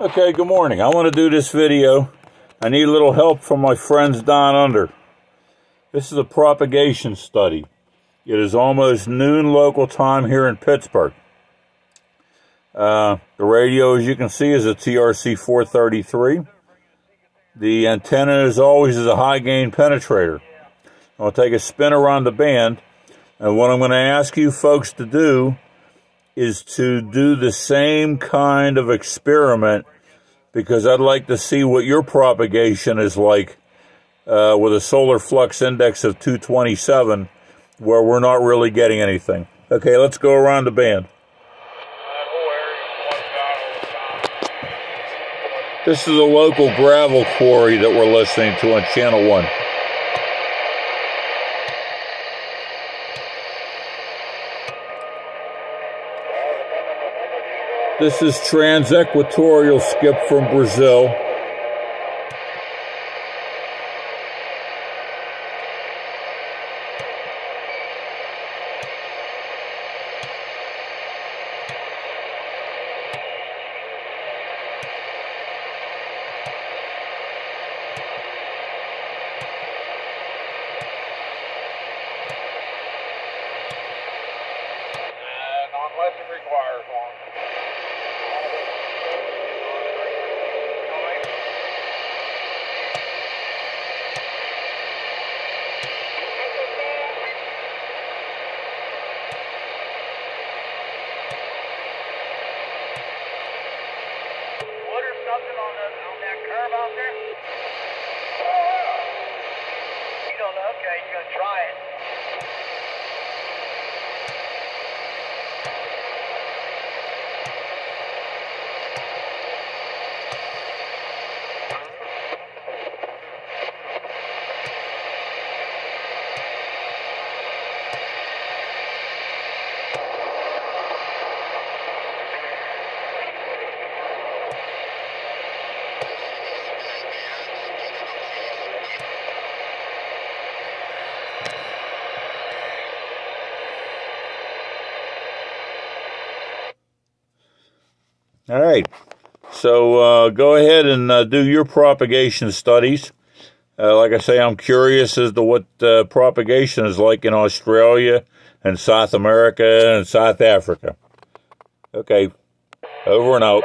Okay, good morning. I want to do this video. I need a little help from my friends down under. This is a propagation study. It is almost noon local time here in Pittsburgh. Uh, the radio, as you can see, is a TRC 433. The antenna, as always, is a Hy-Gain penetrator. I'll take a spin around the band, and what I'm going to ask you folks to do is to do the same kind of experiment because I'd like to see what your propagation is like uh, with a solar flux index of 227 where we're not really getting anything. Okay, let's go around the band. This is a local gravel quarry that we're listening to on channel 1. This is trans-equatorial skip from Brazil. Uh, unless it requires one. Wood or something on the on curve there? You don't know? Okay, you're gonna try it. All right. So uh, go ahead and uh, do your propagation studies. Uh, like I say, I'm curious as to what uh, propagation is like in Australia and South America and South Africa. Okay. Over and out.